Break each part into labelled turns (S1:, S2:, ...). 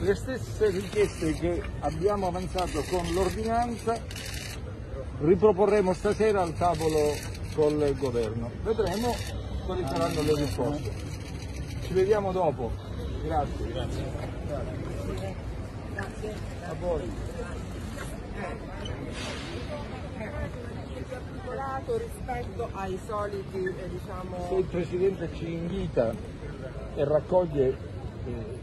S1: Le stesse richieste che abbiamo avanzato con l'ordinanza riproporremo stasera al tavolo col governo. Vedremo quali saranno le risposte. Ci vediamo dopo. Grazie.
S2: Grazie.
S1: A voi.
S3: rispetto ai soliti, eh,
S1: Se
S3: diciamo,
S1: il Presidente ci invita e raccoglie, eh,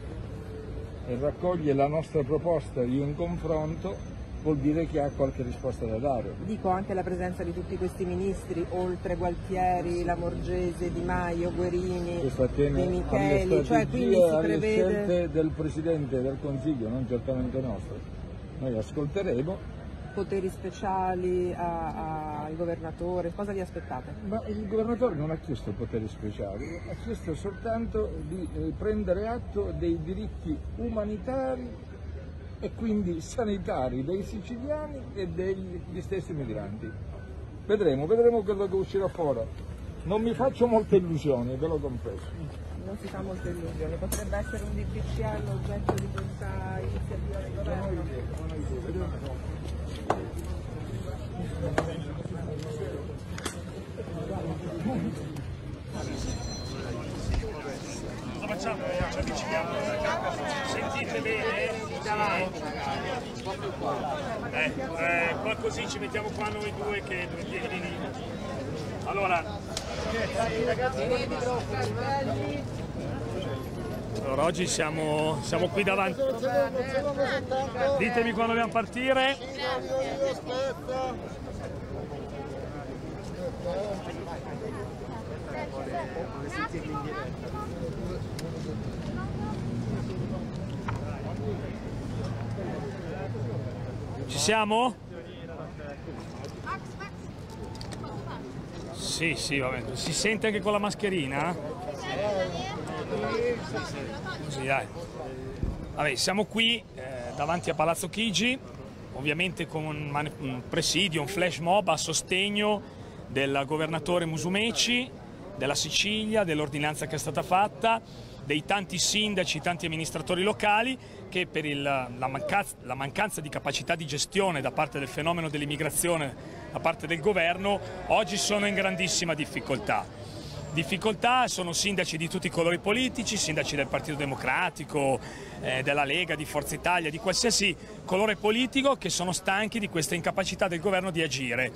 S1: e raccoglie la nostra proposta di un confronto, vuol dire che ha qualche risposta da dare.
S3: dico anche la presenza di tutti questi ministri, oltre Gualtieri, Lamorgese, Di Maio, Guerini, De Micheli, cioè quindi si prevede
S1: scelte del Presidente del Consiglio, non certamente nostre. Noi ascolteremo,
S3: poteri speciali a- a- al governatore, cosa vi aspettate?
S1: ma il Governatore non ha chiesto poteri speciali, ha chiesto soltanto di eh, prendere atto dei diritti umanitari e quindi sanitari dei siciliani e degli stessi migranti. Vedremo, vedremo quello che uscirà fuori. Non mi faccio molte illusioni, ve lo confesso.
S3: Non si fa molte illusioni, potrebbe essere un DPCL oggetto di questa iniziativa del governo?
S2: Cosa facciamo? Ci avviciniamo. Sentite bene? Dai. Eh, eh, qua così ci mettiamo qua noi due che due piedi. Allora. Allora oggi siamo, siamo qui davanti. Ditemi quando dobbiamo partire. Ci siamo? Sì, sì, va bene. Si sente anche con la mascherina? Così, dai. Vabbè, siamo qui eh, davanti a Palazzo Chigi, ovviamente con un, un presidio, un flash mob a sostegno del governatore Musumeci, della Sicilia, dell'ordinanza che è stata fatta, dei tanti sindaci, tanti amministratori locali che per il- la, mancanza, la mancanza di capacità di gestione da parte del fenomeno dell'immigrazione da parte del governo oggi sono in grandissima difficoltà difficoltà, sono sindaci di tutti i colori politici, sindaci del Partito Democratico, eh, della Lega, di Forza Italia, di qualsiasi colore politico che sono stanchi di questa incapacità del governo di agire.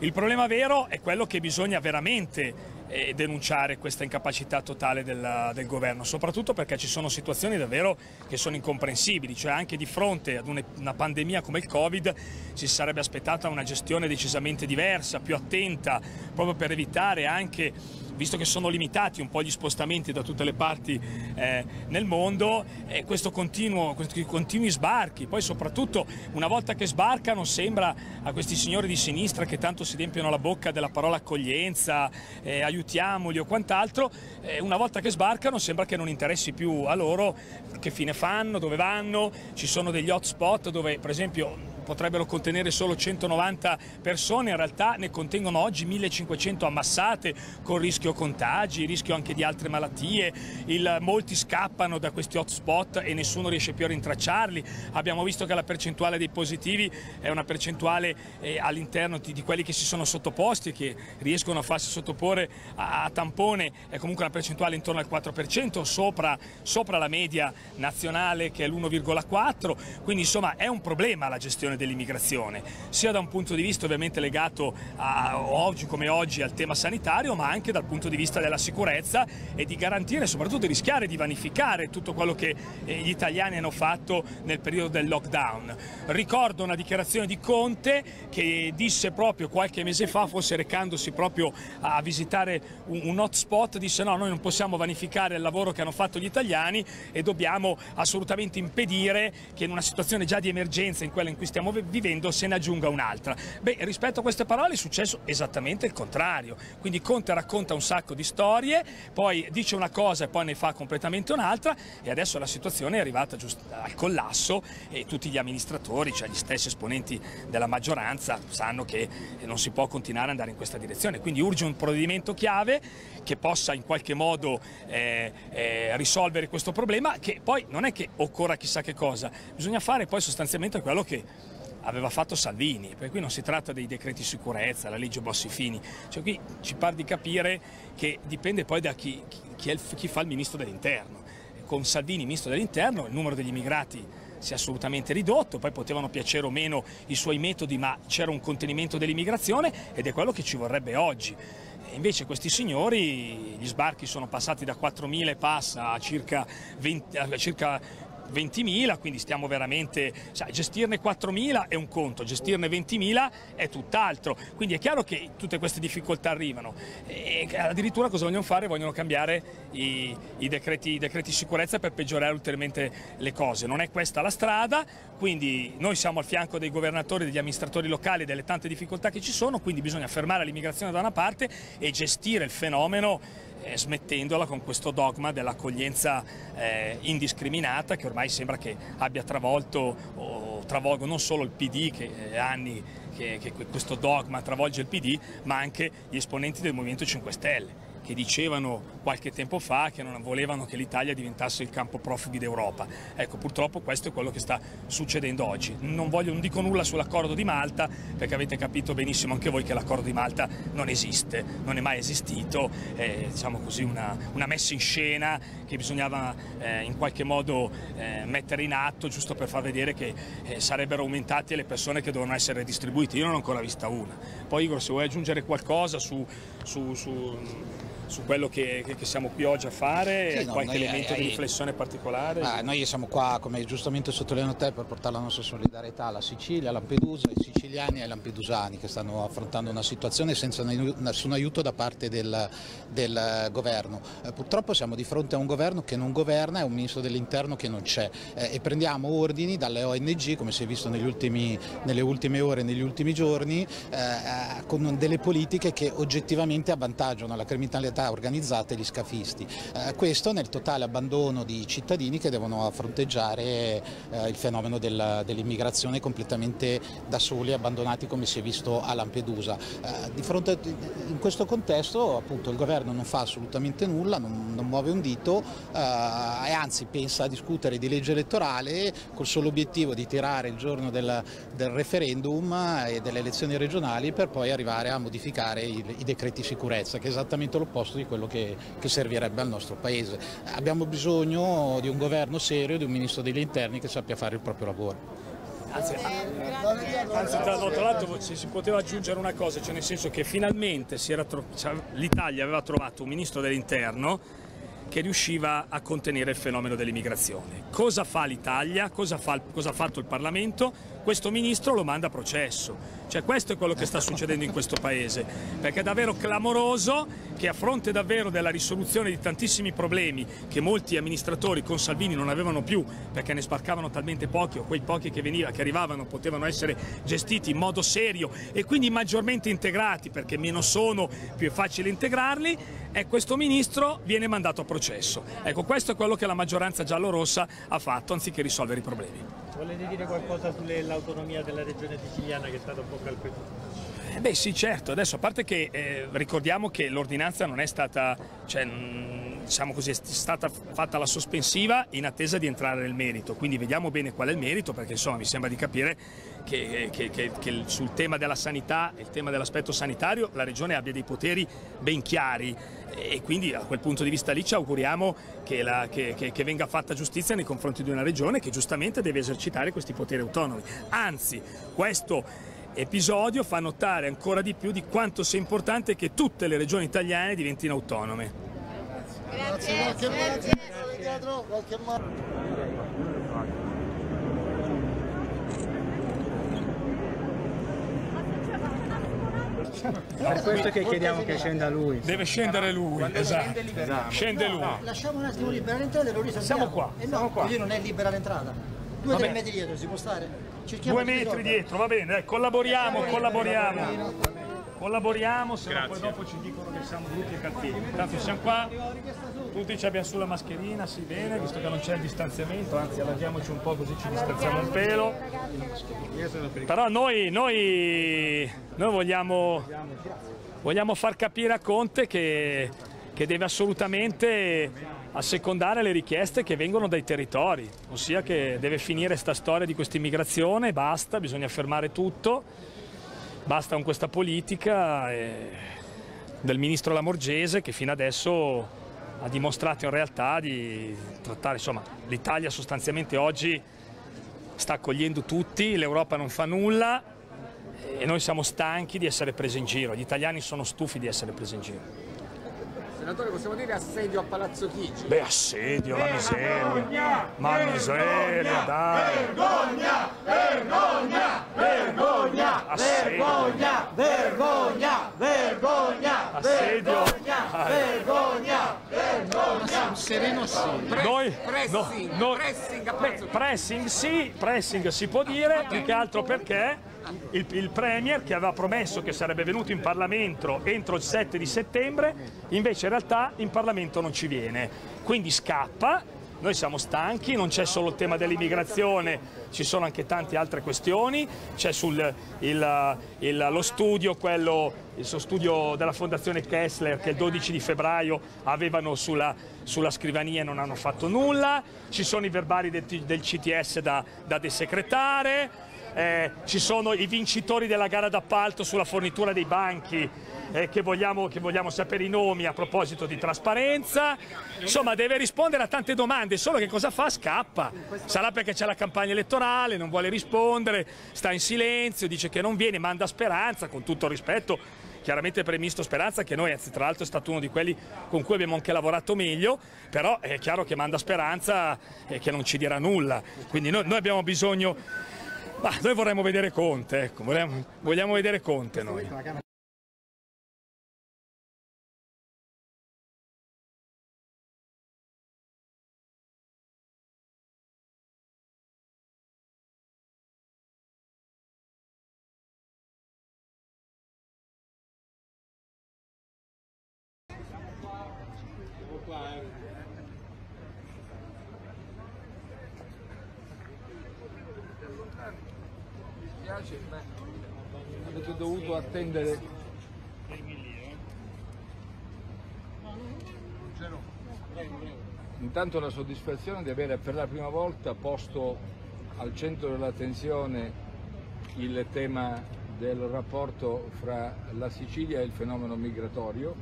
S2: Il problema vero è quello che bisogna veramente eh, denunciare questa incapacità totale del, del governo, soprattutto perché ci sono situazioni davvero che sono incomprensibili, cioè anche di fronte ad una pandemia come il Covid si sarebbe aspettata una gestione decisamente diversa, più attenta, proprio per evitare anche visto che sono limitati un po' gli spostamenti da tutte le parti eh, nel mondo, e questo continuo, questi continui sbarchi, poi soprattutto una volta che sbarcano sembra a questi signori di sinistra che tanto si riempiono la bocca della parola accoglienza, eh, aiutiamoli o quant'altro, eh, una volta che sbarcano sembra che non interessi più a loro che fine fanno, dove vanno, ci sono degli hotspot dove per esempio potrebbero contenere solo 190 persone, in realtà ne contengono oggi 1500 ammassate con rischio contagi, rischio anche di altre malattie, Il- molti scappano da questi hotspot e nessuno riesce più a rintracciarli, abbiamo visto che la percentuale dei positivi è una percentuale eh, all'interno di, di quelli che si sono sottoposti e che riescono a farsi sottoporre a, a tampone, è comunque una percentuale intorno al 4%, sopra, sopra la media nazionale che è l'1,4%, quindi insomma è un problema la gestione dell'immigrazione, sia da un punto di vista ovviamente legato a, oggi come oggi al tema sanitario, ma anche dal punto di vista della sicurezza e di garantire, soprattutto di rischiare di vanificare tutto quello che eh, gli italiani hanno fatto nel periodo del lockdown. Ricordo una dichiarazione di Conte che disse proprio qualche mese fa, forse recandosi proprio a visitare un hotspot, disse no, noi non possiamo vanificare il lavoro che hanno fatto gli italiani e dobbiamo assolutamente impedire che in una situazione già di emergenza in quella in cui stiamo stiamo vivendo se ne aggiunga un'altra. Beh, rispetto a queste parole è successo esattamente il contrario. Quindi Conte racconta un sacco di storie, poi dice una cosa e poi ne fa completamente un'altra e adesso la situazione è arrivata al collasso e tutti gli amministratori, cioè gli stessi esponenti della maggioranza, sanno che non si può continuare ad andare in questa direzione. Quindi urge un provvedimento chiave che possa in qualche modo eh, eh, risolvere questo problema, che poi non è che occorra chissà che cosa, bisogna fare poi sostanzialmente quello che aveva fatto Salvini, per cui non si tratta dei decreti sicurezza, la legge Bossi-Fini, cioè qui ci pare di capire che dipende poi da chi, chi, il, chi fa il ministro dell'interno. Con Salvini, ministro dell'interno, il numero degli immigrati si è assolutamente ridotto, poi potevano piacere o meno i suoi metodi, ma c'era un contenimento dell'immigrazione ed è quello che ci vorrebbe oggi. Invece questi signori, gli sbarchi sono passati da 4.000 e passa a circa, 20, a circa 20.000, quindi stiamo veramente, sai, gestirne 4.000 è un conto, gestirne 20.000 è tutt'altro, quindi è chiaro che tutte queste difficoltà arrivano. E addirittura cosa vogliono fare? Vogliono cambiare i, i, decreti, i decreti sicurezza per peggiorare ulteriormente le cose, non è questa la strada, quindi noi siamo al fianco dei governatori, degli amministratori locali, delle tante difficoltà che ci sono, quindi bisogna fermare l'immigrazione da una parte e gestire il fenomeno eh, smettendola con questo dogma dell'accoglienza eh, indiscriminata che ormai sembra che abbia travolto o travolgo non solo il PD che è anni che, che questo dogma travolge il PD ma anche gli esponenti del Movimento 5 Stelle che dicevano qualche tempo fa che non volevano che l'Italia diventasse il campo profughi d'Europa. Ecco, purtroppo questo è quello che sta succedendo oggi. Non, voglio, non dico nulla sull'accordo di Malta, perché avete capito benissimo anche voi che l'accordo di Malta non esiste, non è mai esistito, è diciamo così, una, una messa in scena che bisognava eh, in qualche modo eh, mettere in atto giusto per far vedere che eh, sarebbero aumentate le persone che devono essere distribuite. Io non ho ancora vista una. Poi Igor, se vuoi aggiungere qualcosa su, su, su su quello che, che, siamo qui oggi a fare sì, no, qualche elemento hai, di riflessione particolare?
S4: Ah, noi siamo qua, come giustamente sottolineato te, per portare la nostra solidarietà alla Sicilia, a Lampedusa, ai siciliani e ai lampedusani che stanno affrontando una situazione senza nessun aiuto da parte del, del governo. Eh, purtroppo siamo di fronte a un governo che non governa e un ministro dell'interno che non c'è eh, e prendiamo ordini dalle ONG, come si è visto ultimi, nelle ultime ore, negli ultimi giorni, eh, eh, con delle politiche che oggettivamente avvantaggiano la criminalità criminalità organizzata e gli scafisti. Eh, questo nel totale abbandono di cittadini che devono fronteggiare eh, il fenomeno del, dell'immigrazione completamente da soli, abbandonati come si è visto a Lampedusa. Eh, fronte in questo contesto appunto il governo non fa assolutamente nulla, non, non muove un dito eh, e anzi pensa a discutere di legge elettorale col solo obiettivo di tirare il giorno del, del referendum e delle elezioni regionali per poi arrivare a modificare i, i decreti sicurezza che è esattamente l'opposto posto di quello che, che servirebbe al nostro Paese. Abbiamo bisogno di un governo serio, di un ministro degli interni che sappia fare il proprio lavoro.
S2: Anzi, anzi tra, l'altro si poteva aggiungere una cosa, cioè nel senso che finalmente cioè, l'Italia aveva trovato un ministro dell'interno che riusciva a contenere il fenomeno dell'immigrazione. Cosa fa l'Italia? Cosa, cosa, ha fatto il Parlamento? Questo ministro lo manda a processo. Cioè questo è quello che sta succedendo in questo Paese, perché è davvero clamoroso che a fronte davvero della risoluzione di tantissimi problemi che molti amministratori con Salvini non avevano più, perché ne sbarcavano talmente pochi o quei pochi che, veniva, che arrivavano potevano essere gestiti in modo serio e quindi maggiormente integrati, perché meno sono più è facile integrarli, e questo ministro viene mandato a processo. Ecco, questo è quello che la maggioranza giallorossa ha fatto anziché risolvere i problemi.
S5: Volete dire qualcosa sull'autonomia della regione siciliana che è stata un calpestata?
S2: Eh beh sì certo, adesso a parte che eh, ricordiamo che l'ordinanza non è stata, cioè, diciamo così, è stata fatta la sospensiva in attesa di entrare nel merito, quindi vediamo bene qual è il merito perché insomma mi sembra di capire che, che, che, che sul tema della sanità, il tema dell'aspetto sanitario, la Regione abbia dei poteri ben chiari e quindi a quel punto di vista lì ci auguriamo la, che, venga fatta giustizia nei confronti di una Regione che giustamente deve esercitare questi poteri autonomi. Anzi, questo episodio fa notare ancora di più di quanto sia importante che tutte le regioni italiane diventino autonome. Grazie, grazie, grazie.
S5: Per questo che chiediamo che scenda lui.
S2: Deve scendere lui, esatto. esatto. Scende lui. No,
S6: lasciamo un attimo libera l'entrata e lo risolviamo.
S2: Siamo qua.
S6: Eh no,
S2: siamo qua.
S6: Così non è libera l'entrata. Due o tre metri dietro si può stare?
S2: Due metri dietro, va bene, dai, collaboriamo, collaboriamo. Collaboriamo, se no poi dopo ci dicono che siamo brutti e cattivi. Intanto siamo qua, tutti ci abbiamo sulla mascherina, si bene, visto che non c'è il distanziamento, anzi allarghiamoci un po' così ci distanziamo un pelo. Però noi, noi, noi vogliamo, vogliamo far capire a Conte che, che deve assolutamente assecondare le richieste che vengono dai territori, ossia che deve finire sta storia di questa immigrazione, basta, bisogna fermare tutto, basta con questa politica eh, del ministro Lamorgese che fino adesso ha dimostrato in realtà di trattare, insomma, l'Italia sostanzialmente oggi sta accogliendo tutti, l'Europa non fa nulla e noi siamo stanchi di essere presi in giro, gli italiani sono stufi di essere presi in giro.
S6: Senatore, possiamo dire assedio a Palazzo Chigi?
S2: Beh, assedio, la miseria. Ma miseria, dai.
S7: Vergogna! Vergogna! Vergogna!
S2: Assedio.
S7: Vergogna! Vergogna! Vergogna!
S2: Assedio.
S7: Vergogna! Vergogna!
S4: Sereno sì.
S2: Noi,
S6: Pressing,
S2: no, no-
S6: pressing a Palazzo Chigi.
S2: pressing sì, pressing si può dire, più che altro perché il, il Premier che aveva promesso che sarebbe venuto in Parlamento entro il 7 di settembre, invece in realtà in Parlamento non ci viene, quindi scappa. Noi siamo stanchi, non c'è solo il tema dell'immigrazione, ci sono anche tante altre questioni, c'è lo studio, quello, il suo studio della Fondazione Kessler che il 12 di febbraio avevano sulla, sulla scrivania e non hanno fatto nulla, ci sono i verbali del, del CTS da, da desecretare, eh, ci sono i vincitori della gara d'appalto sulla fornitura dei banchi eh, che, vogliamo, che vogliamo sapere i nomi a proposito di trasparenza. Insomma, deve rispondere a tante domande, solo che cosa fa? Scappa. Sarà perché c'è la campagna elettorale, non vuole rispondere, sta in silenzio, dice che non viene, manda speranza, con tutto il rispetto chiaramente per il ministro Speranza che noi, anzi tra l'altro è stato uno di quelli con cui abbiamo anche lavorato meglio, però è chiaro che manda Speranza e che non ci dirà nulla, quindi noi, noi abbiamo bisogno, ma noi vorremmo vedere Conte, ecco, vogliamo, vogliamo vedere Conte noi.
S1: Avete dovuto attendere. Intanto la soddisfazione di avere per la prima volta posto al centro dell'attenzione il tema del rapporto fra la Sicilia e il fenomeno migratorio,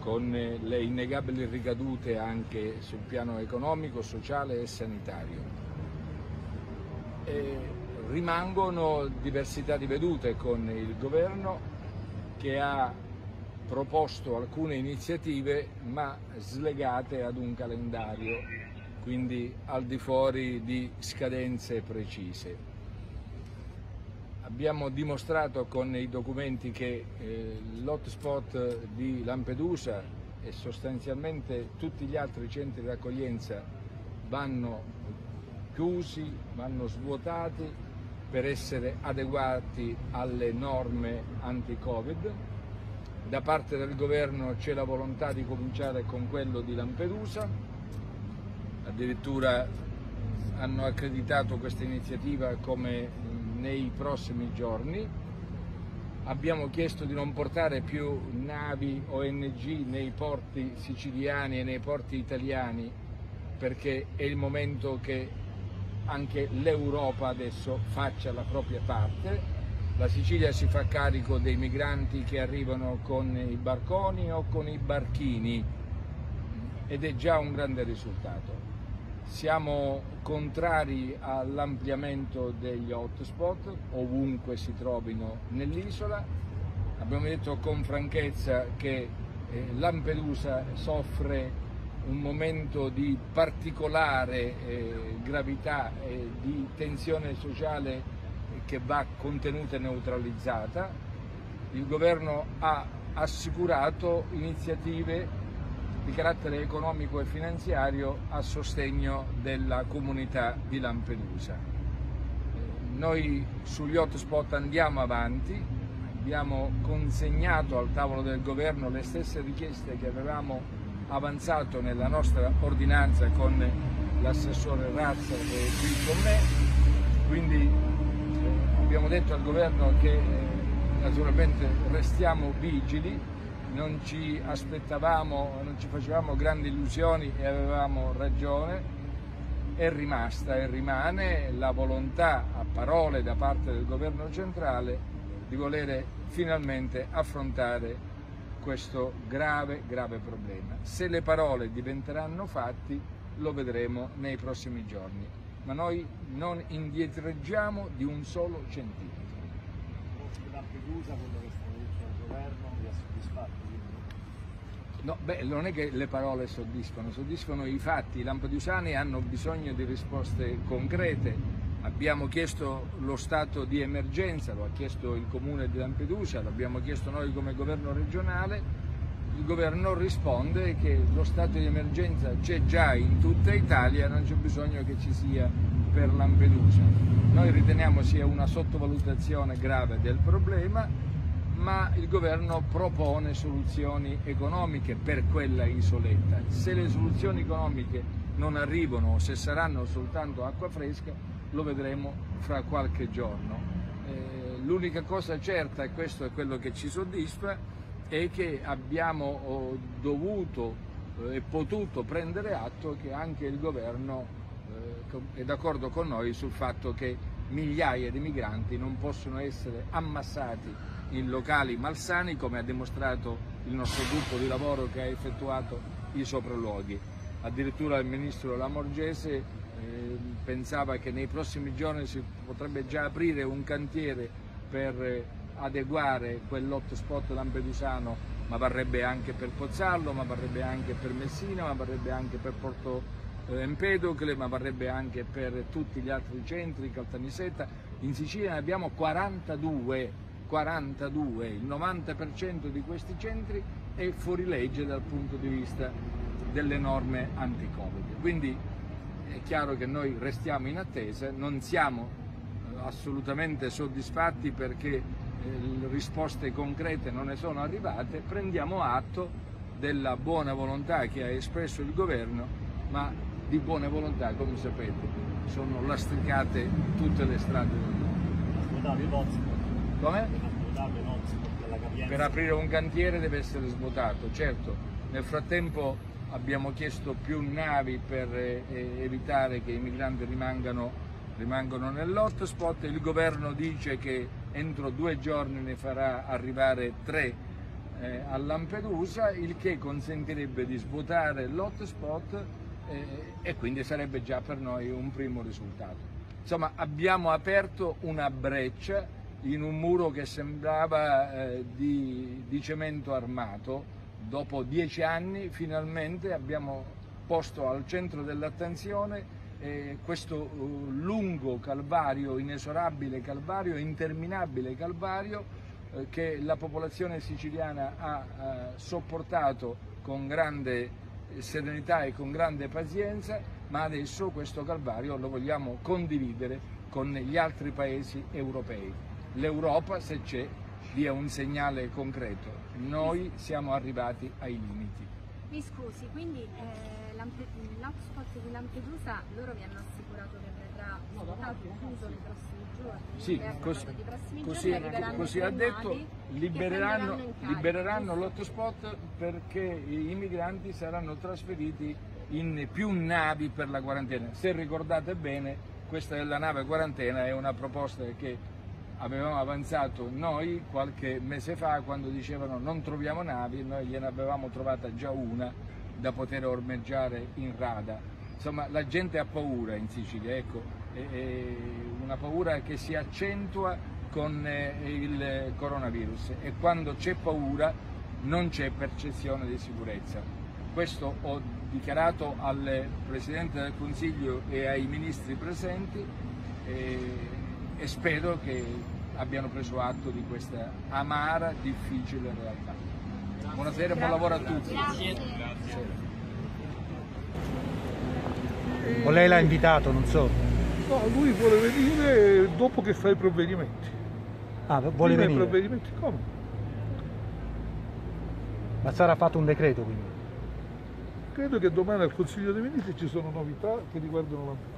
S1: con le innegabili ricadute anche sul piano economico, sociale e sanitario. Rimangono diversità di vedute con il governo che ha proposto alcune iniziative ma slegate ad un calendario, quindi al di fuori di scadenze precise. Abbiamo dimostrato con i documenti che eh, l'hotspot di Lampedusa e sostanzialmente tutti gli altri centri di accoglienza vanno chiusi, vanno svuotati per essere adeguati alle norme anti-Covid. Da parte del governo c'è la volontà di cominciare con quello di Lampedusa, addirittura hanno accreditato questa iniziativa come nei prossimi giorni. Abbiamo chiesto di non portare più navi ONG nei porti siciliani e nei porti italiani perché è il momento che anche l'Europa adesso faccia la propria parte. La Sicilia si fa carico dei migranti che arrivano con i barconi o con i barchini ed è già un grande risultato. Siamo contrari all'ampliamento degli hotspot ovunque si trovino nell'isola. Abbiamo detto con franchezza che eh, Lampedusa soffre un momento di particolare eh, gravità e di tensione sociale che va contenuta e neutralizzata. Il governo ha assicurato iniziative di carattere economico e finanziario a sostegno della comunità di Lampedusa. noi sugli hotspot andiamo avanti, abbiamo consegnato al tavolo del governo le stesse richieste che avevamo avanzato nella nostra ordinanza con l'assessore Razza che è qui con me, quindi eh, abbiamo detto al governo che eh, naturalmente restiamo vigili, non ci aspettavamo, non ci facevamo grandi illusioni e avevamo ragione, è rimasta e rimane la volontà a parole da parte del governo centrale di volere finalmente affrontare questo grave, grave problema. Se le parole diventeranno fatti lo vedremo nei prossimi giorni, ma noi non indietreggiamo di un solo centimetro. No, beh, non è che le parole soddisfano, soddisfano i fatti. I lampedusani hanno bisogno di risposte concrete. Abbiamo chiesto lo stato di emergenza, lo ha chiesto il comune di Lampedusa, l'abbiamo chiesto noi come governo regionale. Il governo risponde che lo stato di emergenza c'è già in tutta Italia, non c'è bisogno che ci sia per Lampedusa. Noi riteniamo sia una sottovalutazione grave del problema ma il governo propone soluzioni economiche per quella isoletta. Se le soluzioni economiche non arrivano o se saranno soltanto acqua fresca, lo vedremo fra qualche giorno. Eh, l'unica cosa certa, e questo è quello che ci soddisfa, è che abbiamo oh, dovuto eh, e potuto prendere atto che anche il governo eh, è d'accordo con noi sul fatto che migliaia di migranti non possono essere ammassati in locali malsani come ha dimostrato il nostro gruppo di lavoro che ha effettuato i sopralluoghi. Addirittura il ministro Lamorgese pensava che nei prossimi giorni si potrebbe già aprire un cantiere per eh, adeguare quell'hotspot lampedusano, ma varrebbe anche per Pozzallo, ma varrebbe anche per Messina, ma varrebbe anche per Porto eh, Empedocle, ma varrebbe anche per tutti gli altri centri, Caltanissetta. In Sicilia ne abbiamo 42 42, il 90% di questi centri è fuori legge dal punto di vista delle norme anti-Covid. È chiaro che noi restiamo in attesa, non siamo eh, assolutamente soddisfatti perché eh, risposte concrete non ne sono arrivate, prendiamo atto della buona volontà che ha espresso il governo, ma di buone volontà, come sapete, sono lastricate tutte le strade del mondo. Come? Per aprire un cantiere deve essere svuotato, certo. Nel frattempo abbiamo chiesto più navi per eh, evitare che i migranti rimangano, rimangano nell'hotspot. Il governo dice che entro due giorni ne farà arrivare tre eh, a Lampedusa, il che consentirebbe di svuotare l'hotspot eh, e quindi sarebbe già per noi un primo risultato. Insomma, abbiamo aperto una breccia in un muro che sembrava eh, di, di, cemento armato. Dopo dieci anni finalmente abbiamo posto al centro dell'attenzione eh, questo uh, lungo calvario, inesorabile calvario, interminabile calvario eh, che la popolazione siciliana ha eh, sopportato con grande serenità e con grande pazienza, ma adesso questo calvario lo vogliamo condividere con gli altri paesi europei. l'Europa, se c'è, dia un segnale concreto. Noi siamo arrivati ai limiti.
S8: Mi scusi, quindi eh, l'hotspot di Lampedusa loro vi hanno assicurato che verrà chiuso nei prossimi giorni?
S1: Sì, così, così, così ha detto, libereranno, libereranno l'hotspot perché i migranti saranno trasferiti in più navi per la quarantena. Se ricordate bene, questa della nave quarantena è una proposta che avevamo avanzato noi qualche mese fa quando dicevano non troviamo navi, noi gliene avevamo trovata già una da poter ormeggiare in rada. Insomma la gente ha paura in Sicilia, ecco, è, una paura che si accentua con eh, il coronavirus e quando c'è paura non c'è percezione di sicurezza. Questo ho dichiarato al Presidente del Consiglio e ai ministri presenti. E e spero che abbiano preso atto di questa amara, difficile realtà. Buonasera e buon lavoro a tutti. Grazie.
S5: O lei l'ha invitato, non so.
S9: No, lui vuole venire dopo che fa i provvedimenti.
S6: Ah, vuole
S9: Prima
S6: venire.
S9: i provvedimenti come?
S6: Ma sarà fatto un decreto quindi.
S9: Credo che domani al Consiglio dei Ministri ci sono novità che riguardano Lampedusa.